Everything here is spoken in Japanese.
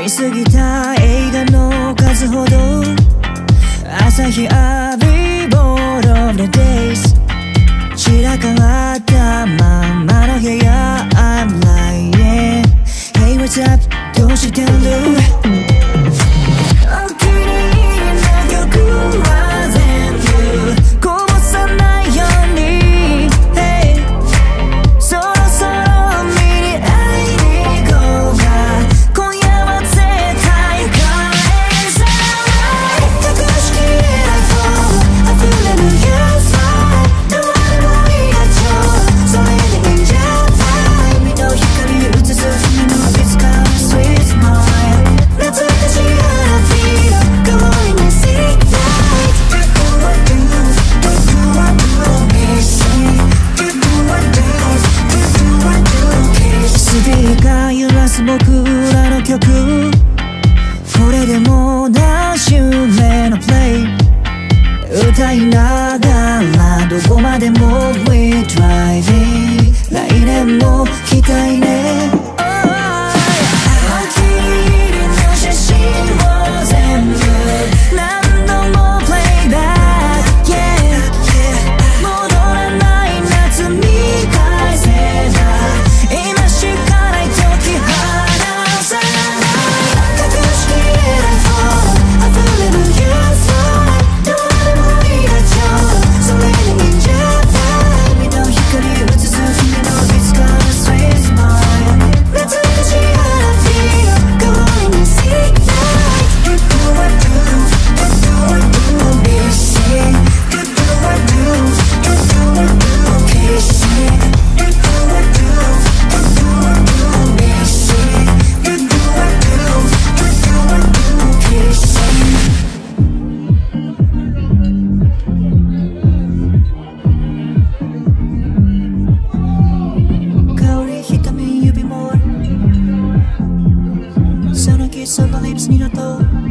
見過ぎた映画の数ほど。朝日あらの曲。これでも何周目のプレイ。歌いながらどこまでも We driving 来年も期待。Suddenly it's needed though